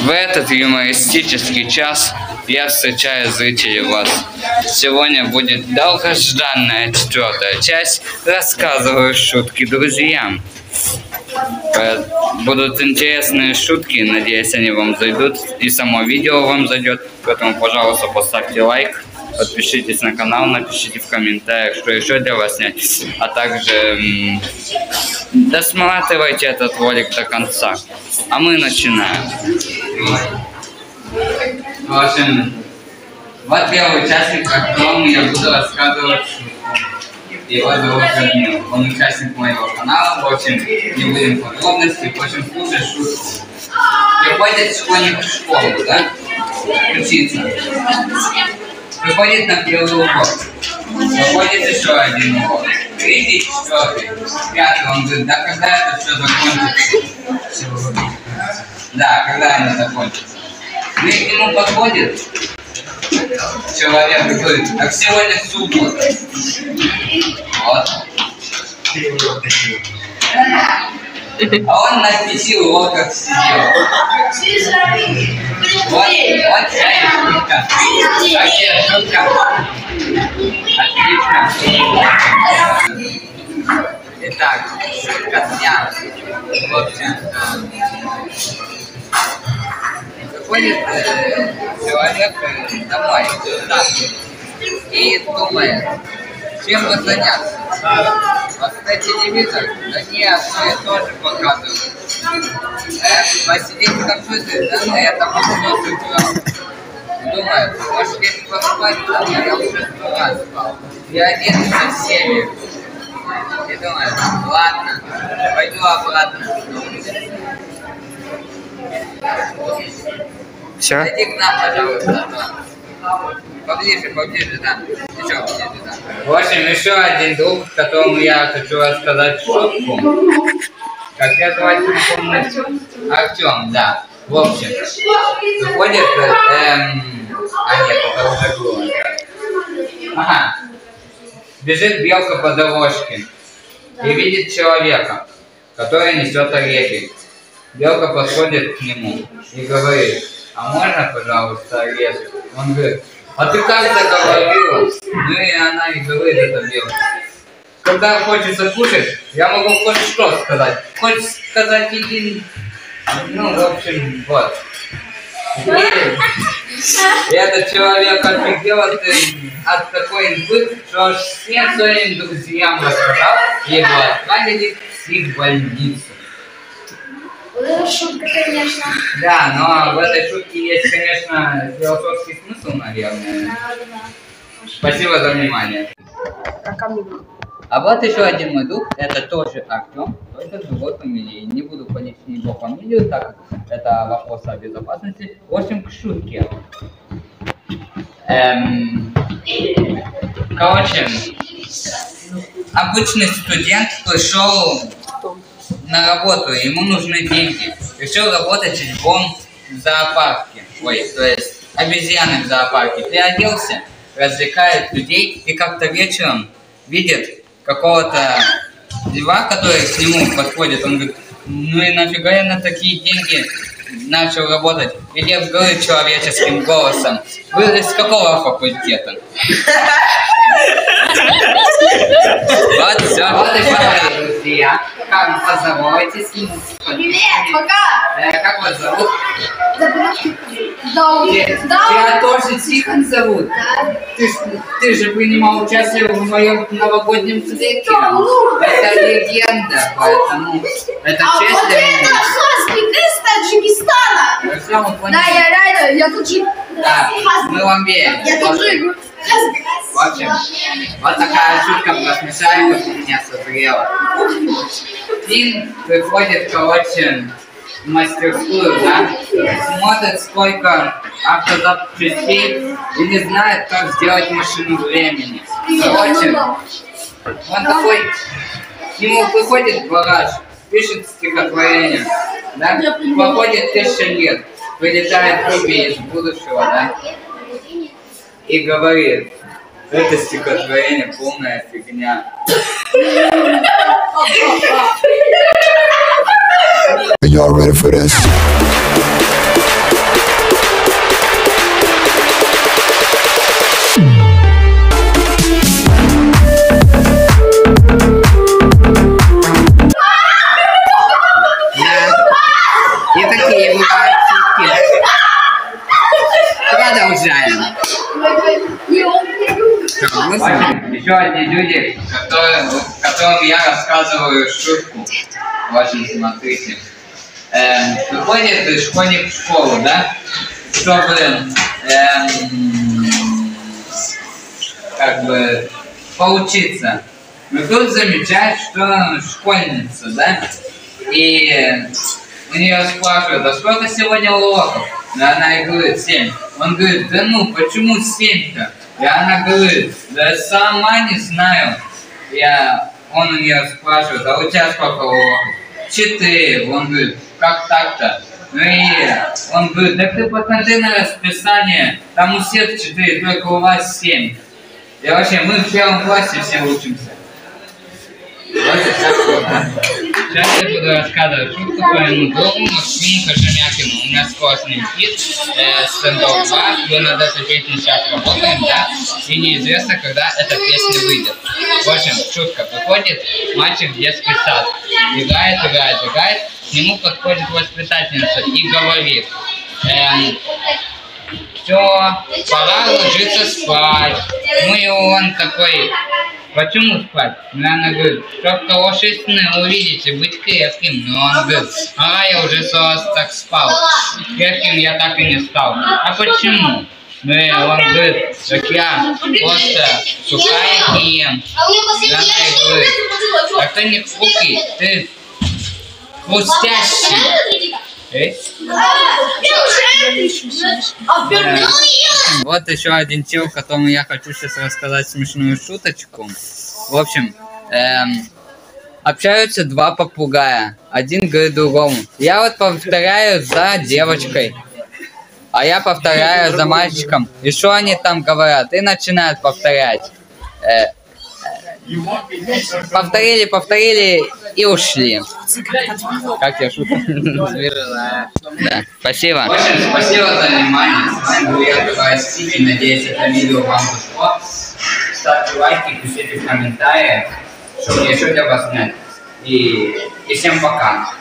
В этот юмористический час я встречаю зрителей вас. Сегодня будет долгожданная четвертая часть «Рассказываю шутки друзьям». Э, Будут интересные шутки, надеюсь, они вам зайдут. И само видео вам зайдет. Поэтому, пожалуйста, поставьте лайк, подпишитесь на канал, напишите в комментариях, что еще для вас снять. А также досматривайте этот ролик до конца. А мы начинаем. В общем, вот первый участник, о котором я буду рассказывать. Его зовут Радмил. Он участник моего канала. В общем, не будем подробностей. В общем, слушай шутку. Приходит школьник в школу, да? Учиться. Приходит на первый урок. Приходит еще один урок. Третий, четвертый, пятый. Он говорит, да когда это все закончится? Да, когда оно закончится? Ну и к нему подходит человек и говорит, так сегодня суббота. Вот. А он на пяти уроках сидел. Вот, вот шутка. Вообще шутка. Отлично. Итак, шутка дня. В общем, приходит э, человек э, домой, так, и думает, чем бы заняться. Посмотреть телевизор, да не, одно и то же показывают. Э, посидеть в компьютере, да ну это все Думает, может лечь поспать, да я уже сто раз спал. Я один со всеми. И думает, ладно, пойду обратно. Все? Зайди к нам, пожалуйста. Поближе, поближе, да. Еще поближе, да. В общем, еще один друг, которому я хочу рассказать шутку. Как я звать, помню. Артем, да. В общем, выходит, эм... А нет, это уже было. Ага. Бежит белка по дорожке и видит человека, который несет орехи. Белка подходит к нему и говорит, а можно, пожалуйста, орешек? Он говорит, а ты как заговорила? Ну и она и говорит, это белка. Когда хочется кушать, я могу хоть что сказать. Хоть сказать един... Ну, в общем, вот. И этот человек офигел от, от такой инфы, что аж всем своим друзьям рассказал, и его отправили в психбольницу. Это шутка, конечно. Да, но в этой шутке есть, конечно, философский смысл, наверное. Да, да. Спасибо за внимание. А? А вот еще один мой друг, это тоже Артем, только с другой фамилией. Не буду с его фамилию, так как это вопрос о безопасности. В общем, к шутке. Эм, короче, обычный студент пришел на работу, ему нужны деньги. Решил работать чуть-чуть в зоопарке. Ой, то есть обезьяны в зоопарке. Приоделся, развлекает людей и как-то вечером видит какого-то льва, который к нему подходит. Он говорит, ну и нафига я на такие деньги начал работать? И лев говорит человеческим голосом, вы из какого факультета? Вот все. Вот еще мои друзья. Поздоровайтесь? Привет, пока. Э, Как вас зовут? Дау. Тебя Дау. тоже Тихон зовут? Ты, ж- ты же принимал участие в моем новогоднем цирке. ну, Это легенда, поэтому это А честь вот для это меня. Хаски, ты из Таджикистана. Хорошо, мы поняли. Да, я реально, я таджик. Да, мы вам верим. Я таджик. В общем, вот такая шутка про смешариков меня созрела. Финн приходит, короче, в мастерскую, да, смотрит, сколько автозапчастей и не знает, как сделать машину времени. Короче, он такой, к нему приходит гараж, пишет стихотворение, да, проходит тысяча лет, вылетает Руби из будущего, да, и говорит, это стихотворение полная фигня. Y'all ready for this? Не такие мы Продолжаем. Еще одни люди, которым, которым я рассказываю шутку. В общем, смотрите. Эм, выходит школьник в школу, да? Чтобы эм, как бы поучиться. Но тут замечает, что школьница, да? И у нее спрашивают, а сколько сегодня уроков? И она и говорит, семь. Он говорит, да ну, почему семь-то? И она говорит, да сама не знаю. Я, он у нее спрашивает, а у тебя сколько уроков? Четыре. Он говорит, как так-то? Ну и он говорит, да ты посмотри на расписание, там у всех четыре, только у вас семь. И вообще, мы в первом классе все учимся. Вот и. Сейчас я буду рассказывать шутку своему другу Максиму Кожемякину. У меня скоро с ним хит, э, стендов 2. Мы над этой песней сейчас работаем, да? И неизвестно, когда эта песня выйдет. В общем, шутка. Приходит мальчик в детский сад. Играет, играет, играет. К нему подходит воспитательница и говорит, эм, все, пора ложиться спать. Ну и он такой, почему спать? Она говорит, чтоб хорошие сны увидите, быть крепким. Но он говорит, а я уже сто раз так спал. Крепким я так и не стал. А почему? Ну и он говорит, так я просто сухарики ем. А у меня последний Она я и еще говорит, не а ты не хрупкий, ты хрустящий. Вот еще один чел, которому я хочу сейчас рассказать смешную шуточку. В общем, эм, общаются два попугая. Один говорит другому. Я вот повторяю за девочкой. А я повторяю за мальчиком. И что они там говорят? И начинают повторять. Э, повторили, повторили и ушли. Как я шутку? Да, спасибо. Общем, спасибо за внимание. С вами был я, Николай Сити. Надеюсь, это видео вам зашло. Ставьте лайки, пишите в комментариях, что мне еще для вас снять. И, и всем пока.